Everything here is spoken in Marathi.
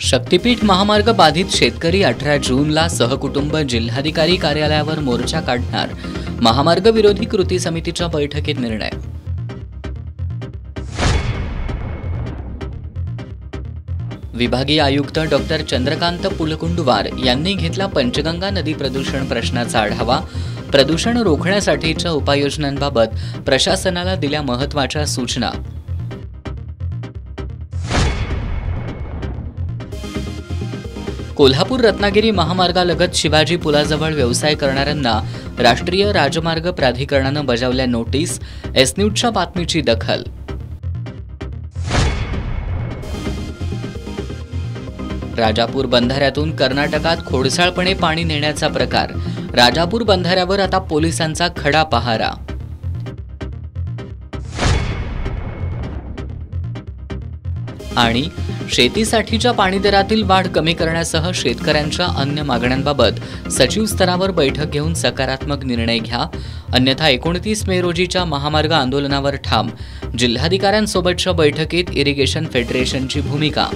शक्तीपीठ महामार्ग बाधित शेतकरी अठरा जूनला सहकुटुंब जिल्हाधिकारी कार्यालयावर मोर्चा काढणार. महामार्ग विरोधी कृती समितीच्या बैठकीत निर्णय. विभागीय आयुक्त डॉक्टर चंद्रकांत पुलकुंडवार यांनी घेतला पंचगंगा नदी प्रदूषण प्रश्नाचा आढावा. प्रदूषण रोखण्यासाठीच्या उपाययोजनांबाबत प्रशासनाला दिल्या महत्त्वाच्या सूचना. कोल्हापूर रत्नागिरी महामार्गालगत शिवाजी पुलाजवळ व्यवसाय करणाऱ्यांना राष्ट्रीय राजमार्ग प्राधिकरणानं बजावल्या नोटीस एस न्यूजच्या बातमीची दखल. राजापूर बंधाऱ्यातून कर्नाटकात खोडसाळपणे पाणी नेण्याचा प्रकार. राजापूर बंधाऱ्यावर आता पोलिसांचा खडा पहारा. आणि शेतीसाठीच्या पाणी दरातील वाढ कमी करण्यासह शेतकऱ्यांच्या अन्य मागण्यांबाबत सचिव स्तरावर बैठक घेऊन सकारात्मक निर्णय घ्या. अन्यथा एकोणतीस मे रोजीच्या महामार्ग आंदोलनावर ठाम. जिल्हाधिकाऱ्यांसोबतच्या बैठकीत इरिगेशन फेडरेशनची भूमिका